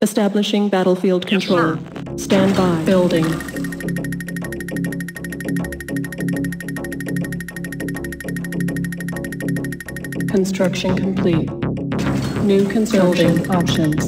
Establishing battlefield Yes, control. sir. Stand by. Building. Construction complete. New construction options.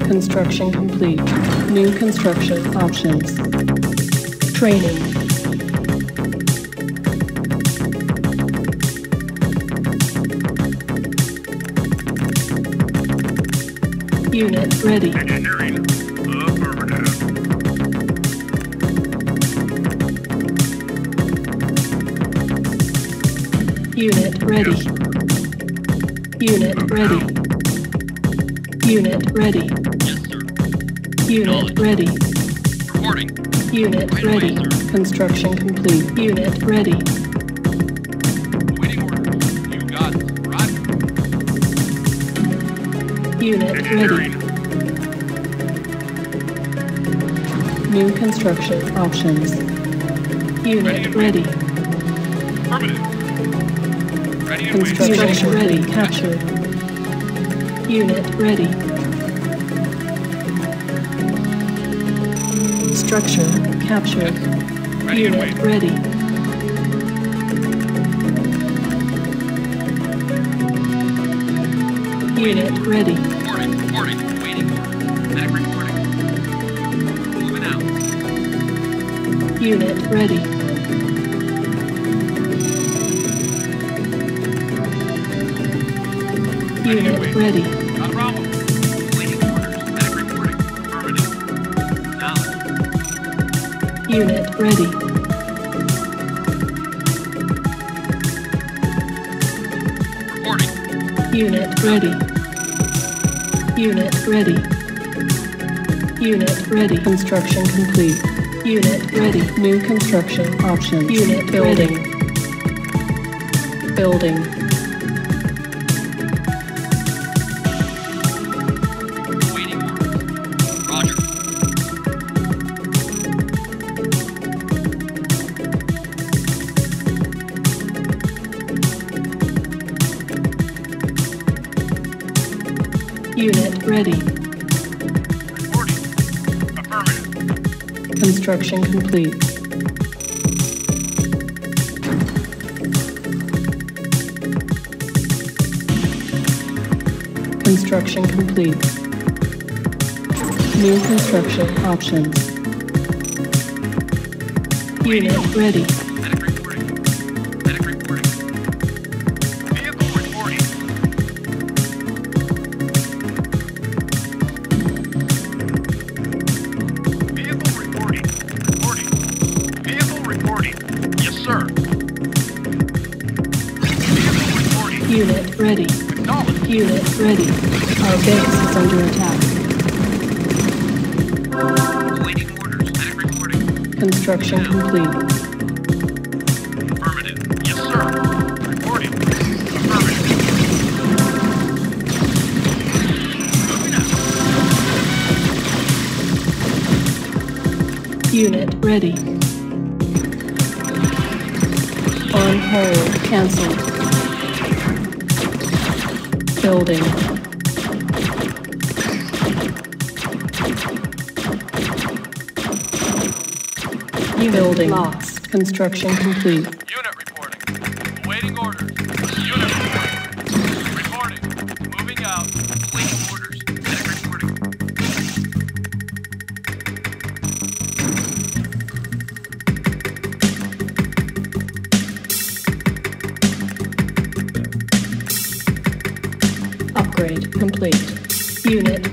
Construction complete. New construction options. Training. Unit ready. Engineering. Affirmative. Unit ready. Yes. Unit ready. Unit ready. Yes, sir. Unit ready. Reporting. Unit ready. Construction complete. Unit ready. Waiting orders. You got it. Roger. Unit ready. New construction options. Unit ready. Affirmative. Ready and. Construction ready. Captured. Unit ready. Structure captured. Ready and Unit ready. Unit ready. Reporting. Reporting. Waiting. Medic reporting. Moving out. Unit ready. Unit ready. Unit ready. Reporting. Unit ready. Unit ready. Unit ready. Construction complete. Unit ready. New construction options. Unit building. Building. Ready. Reporting. Affirmative. Construction complete. Construction complete. New construction options. Unit ready. Ready. Our base is under attack. Awaiting orders. Medic reporting. Construction complete. Affirmative. Yes, sir. Reporting. Affirmative. Unit ready. On hold. Cancelled. Building. New building. Lost. Construction complete.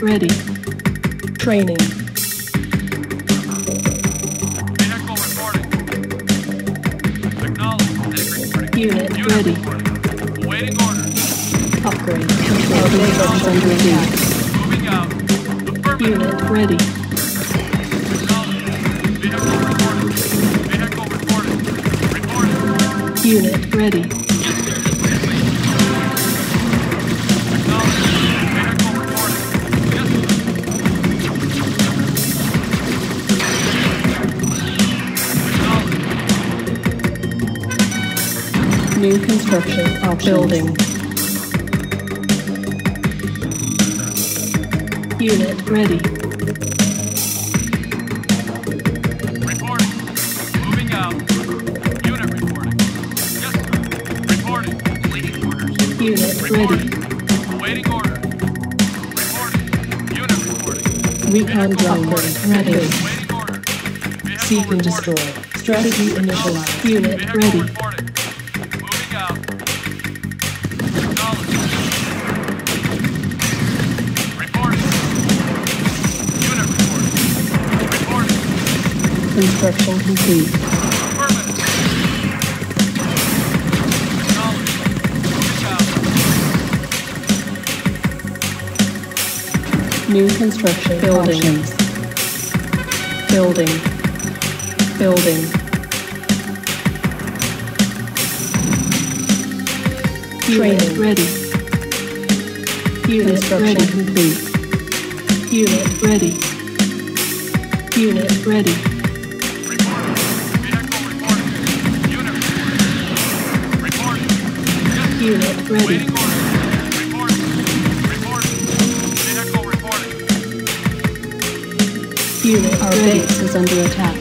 Ready. Training. Vehicle reporting. Acknowledged. Unit Unit ready. reporting. Awaiting orders. Upgrade complete. Construction under attack. Moving out. Unit ready. Vehicle reporting. Vehicle reporting. Reporting. Unit ready. New construction options. Building. Unit ready. Reporting. Moving out. Unit reporting. Yes, sir. Reporting. Awaiting orders. Unit Reporting. ready. Awaiting order. Reporting. Unit reporting. Recon drone ready. Awaiting Seek and destroy. Strategy initialized. Unit Vehicle ready. Construction complete. Affirmative. Acknowledged. Moving out. New construction building. Building. Building. Training ready. Unit ready. complete. Unit ready. Unit ready. Unit ready. Waiting order. Reporting. Reporting. Vehicle reporting. Unit our base is under attack.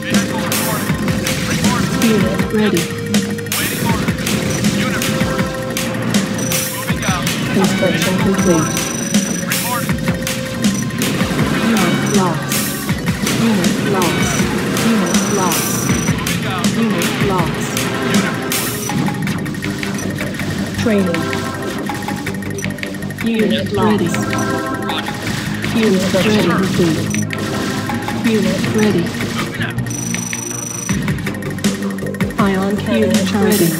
Vehicle reporting. Reporting. Unit ready. Waiting order. Unit reporting. Moving out. Construction complete. Unit lost. Unit lost. Training. Unit ready. Unit ready. Unit ready. Ion cannon charging.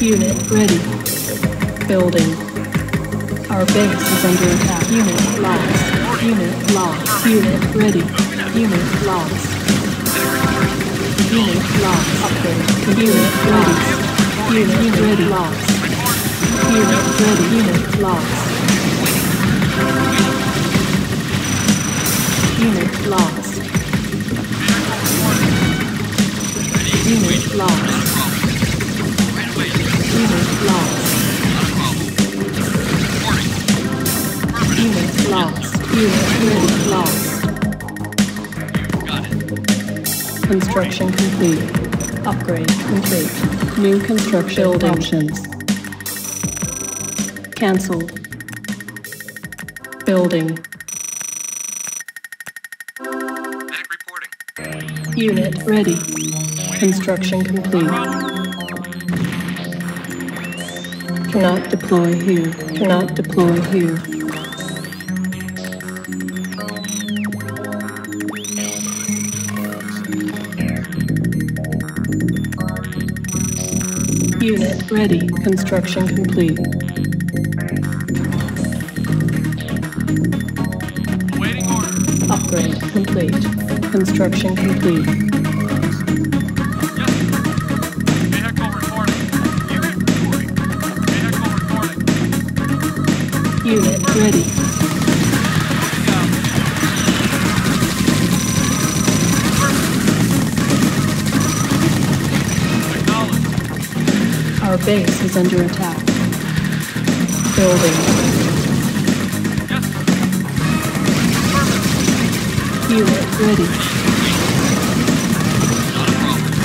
Unit ready. Building. Our base is under attack. Unit lost. Unit lost. Unit ready. Unit lost. Unit lost. Upgrade. Unit ready. Unit. Lost. Unit. Unit lost. Unit lost. Unit lost. Unit lost. Unit lost. Unit. Lost. Construction complete. Upgrade complete. New construction Build options. Cancel. Building. Medic reporting. Unit ready. Construction complete. Cannot deploy here. Cannot deploy here. Ready. Construction complete. Awaiting order. Upgrade complete. Construction complete. Unit ready. Base is under attack. Building. Unit ready.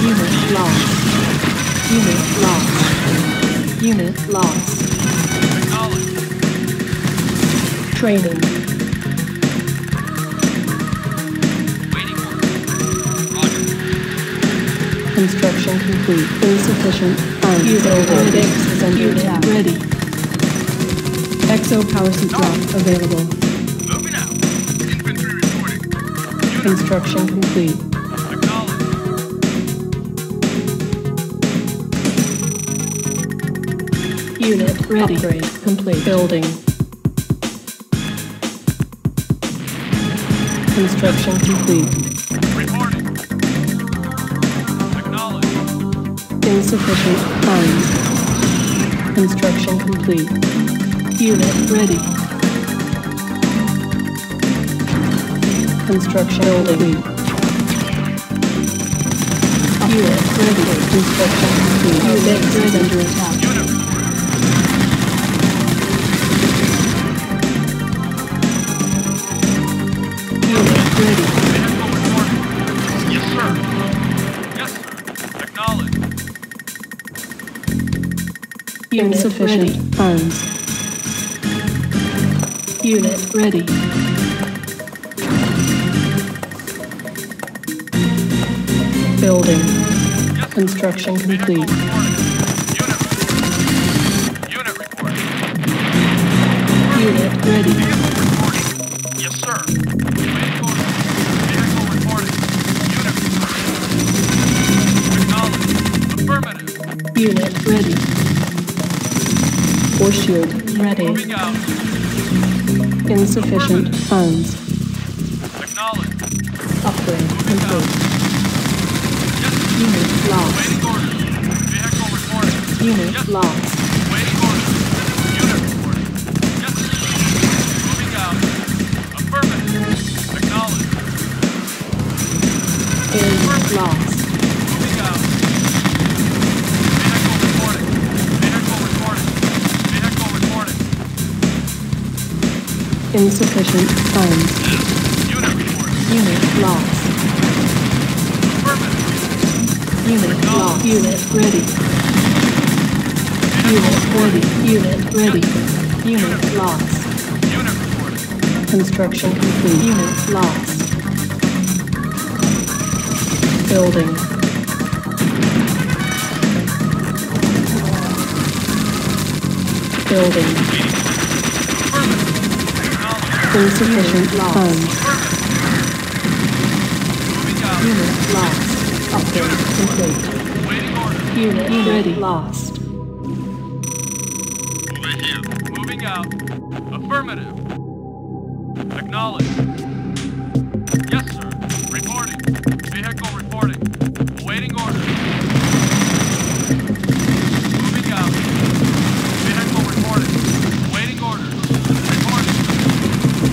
Unit lost. Unit lost. Unit lost. Training. Construction complete. Insufficient. Unit Our is under attack. ready. Exo power suit drop available. Moving out. Infantry reporting. Unit Construction complete. acknowledged. Unit ready. Upgrade complete. Building. Construction complete. Insufficient funds. Construction complete. Unit ready. Construction complete. Unit ready. Construction complete. Is under attack. Unit Insufficient ready. funds. Unit ready. Building. Construction complete. Unit reporting. Unit ready. Yes, sir. Vehicle, vehicle reporting. Unit reporting. Acknowledged. Affirmative. Unit ready. Force shield Ready. Insufficient funds. Upgrade complete. Yes. Unit lost. Waiting orders. Vehicle reporting. Unit Yes. lost. Waiting orders. Unit. Affirmative. Lost. Insufficient funds. Unit. Unit lost. Unit lost. Unit ready. Unit ready. Unit ready. Unit lost. Unit reporting. Construction complete. Unit lost. Building. Building. Affirmative. Insufficient Lost. funds. Unit lost. Upgrade complete. Waiting orders. Unit, Unit ready. Lost. Over here. Moving out. Affirmative. Acknowledged.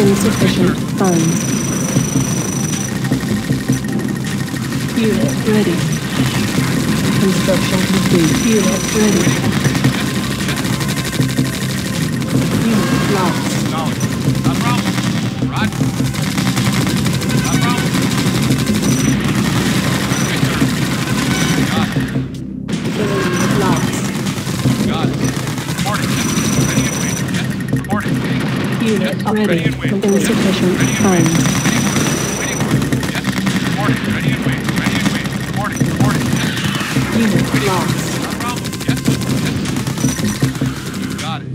Insufficient funds. Unit ready. Construction complete. Unit ready. Unit lost. Acknowledged. Not a problem. Roger. Problem. Yes. Yes. Got it.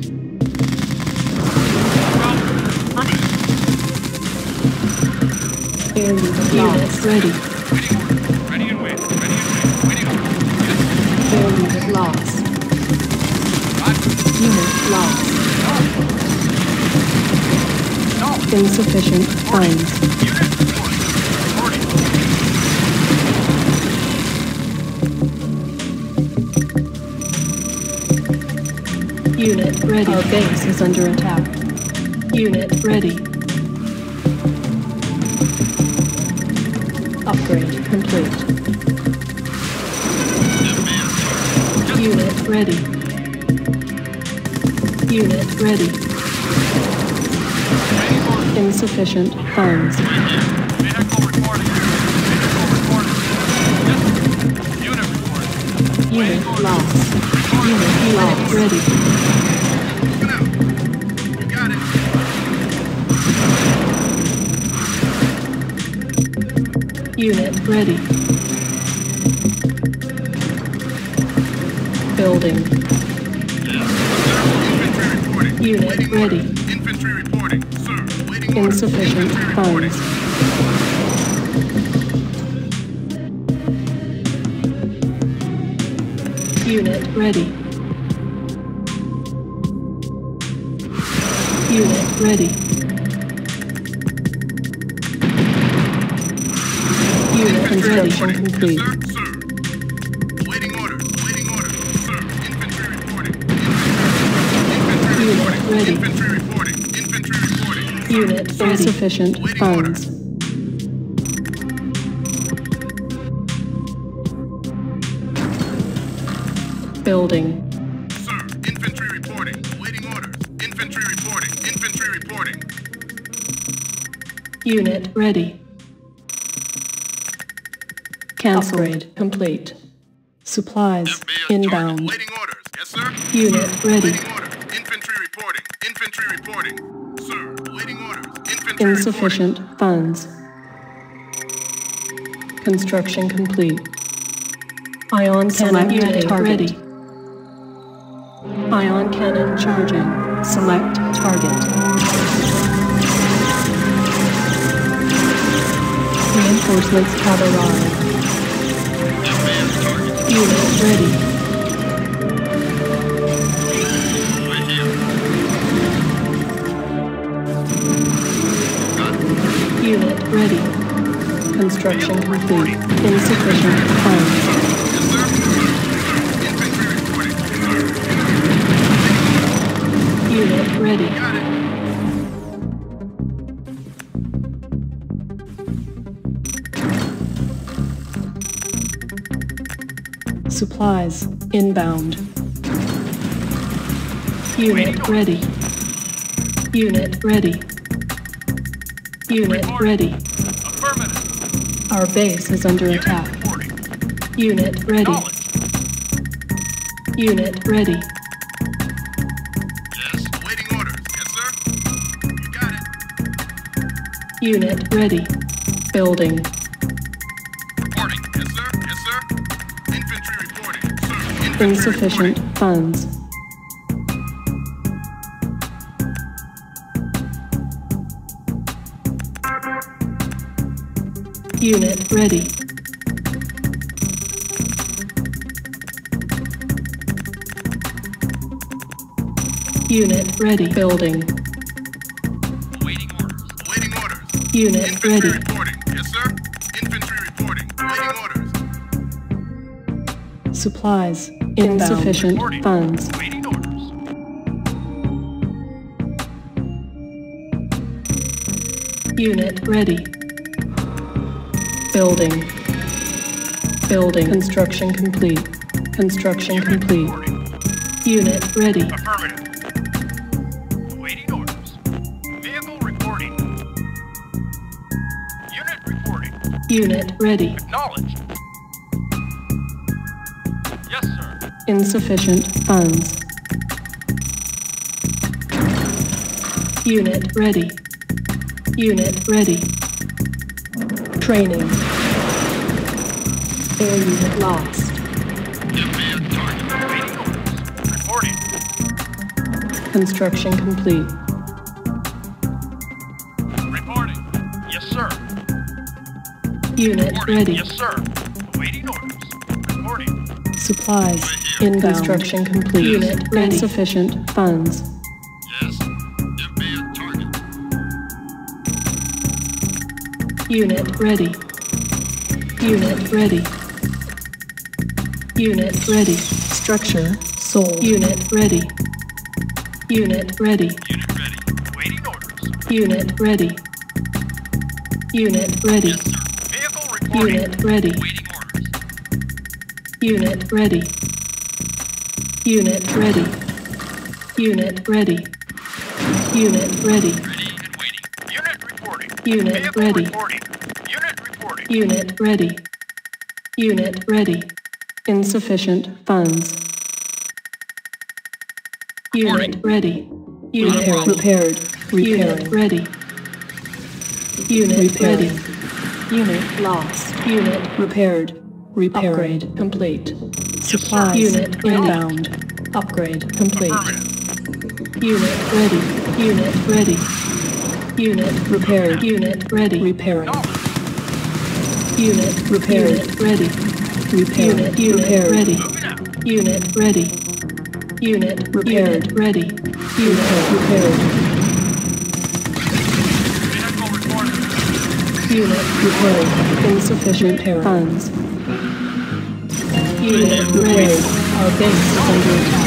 Not a problem. Affirmative. Unit ready. Ready and waiting. Ready and waiting. Waiting order. Yes. Unit lost. Unit lost. Insufficient funds. Unit ready. Our base is under attack. Unit ready. Upgrade complete. Unit ready. Unit ready. Insufficient funds. Vehicle reporting. Vehicle reporting. Yes. sir. Unit lost. Unit lost. Ready. You got it. Unit ready. Building. Unit ready. Insufficient funds. Unit ready. Unit ready. Unit construction complete. Sir, sir. Unit ready. Insufficient Waiting funds. Building. Sir, infantry reporting. Waiting orders. Infantry reporting. Infantry reporting. Unit ready. Cancel. Upgrade complete. Supplies FBI inbound. Waiting orders. Yes, sir. Unit ready. Waiting orders. Infantry reporting. Infantry reporting. Sir, waiting orders. Infantry Insufficient funds. Construction complete. Ion cannon unit target. ready. Ion cannon charging. Select target. Reinforcements have arrived. Advanced. Unit ready. Ready. Construction complete. Insufficient funds. Unit ready. Supplies inbound. Unit ready. Unit ready. Unit ready. Our base is under Unit attack. reporting. Unit ready. Unit ready. Yes, waiting orders. Yes, sir. You got it. Unit ready. Building. Reporting. Yes, sir. Yes, sir. Infantry reporting. Sir, infantry Insufficient reporting. funds. Unit ready. Unit ready. Building. Awaiting orders. Waiting orders. Unit Infantry ready. reporting. Yes, sir. Infantry reporting. Waiting orders. Supplies. Insufficient Reporting. funds. Awaiting orders. Unit ready. Building. Building. Construction complete. Construction Unit complete. reporting. Unit ready. Affirmative. Awaiting orders. Vehicle reporting. Unit reporting. Unit ready. Acknowledged. Yes, sir. Insufficient funds. Unit ready. Unit ready. Training. Air unit lost. Advanced target. Awaiting orders. Reporting. Construction complete. Reporting. Yes, sir. Unit Reporting. ready. Yes, sir. Awaiting orders. Reporting. Supplies. In construction complete. Unit ready. Insufficient funds. Yes. Unit ready. Unit ready. Unit ready. Structure sold. Unit ready. Unit ready. Unit ready. Awaiting orders. Unit ready. Unit ready. Yes, sir. Vehicle reporting. Unit ready. Awaiting orders. Unit ready. Unit ready. Unit ready. Unit ready. Ready and waiting. Unit reporting. Unit Vehicle ready. reporting. Unit reporting. Unit ready. Unit ready. Insufficient funds. Unit ready. Unit Repairing. repaired. Unit ready. Unit ready. Unit lost. Unit repaired. Repairing. Upgrade complete. Supplies. Unit inbound. Upgrade complete. Affirmative. Unit ready. Unit ready. Unit repaired. Unit ready. Repairing. Knowledge. Unit repaired. Unit ready. Repair. Unit, unit ready. Moving out. Unit ready. Unit repaired. Ready. Unit repaired. Unit repaired. Insufficient funds. Unit ready. Our base is under attack.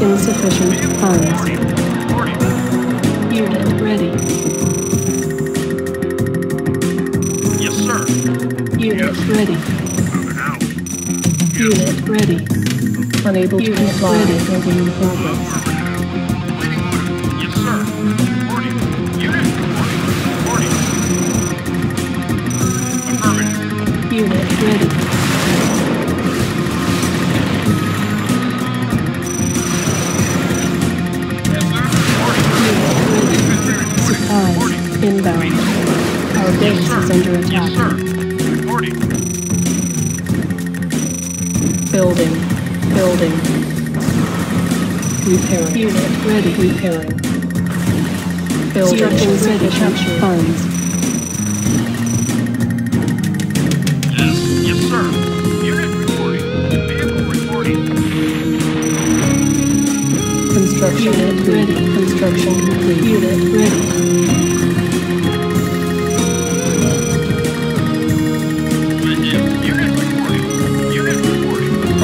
Insufficient funds. Reporting. Reporting. Unit ready. Yes, sir. Unit ready. Moving out. Unit ready. Unable to Unit comply. ready. Building in progress. Inbound. Our base is under attack. Reporting. Building. Building. Repairing. Unit ready. Repairing. Building. Structures ready. insufficient funds. Construction ready. Construction complete. Unit ready.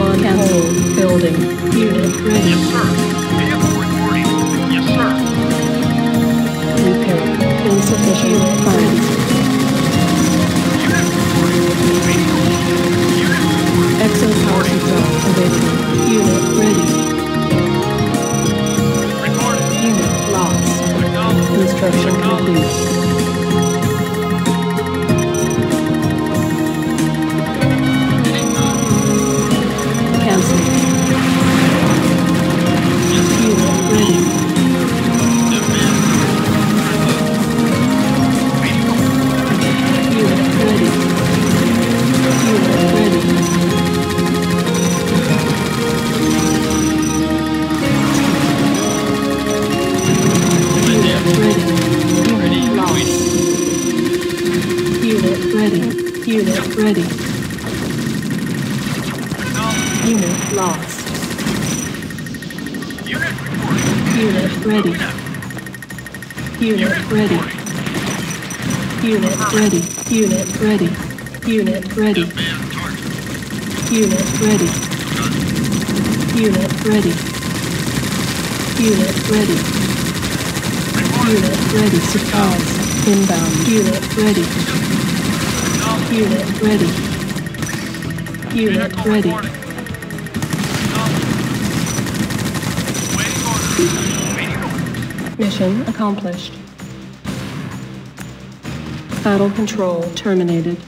On hold. Building. Unit ready. Yes, sir. Vehicle reporting. Yes, sir. Repairing. Insufficient funds. Unit ready. Unit lost. Unit reporting. Unit ready. Unit ready. Unit ready. Unit ready. Unit ready. Unit ready. Unit ready. Unit ready. Unit ready. Supplies inbound. Unit ready. Unit ready. Unit ready. Mission accomplished. Battle control terminated.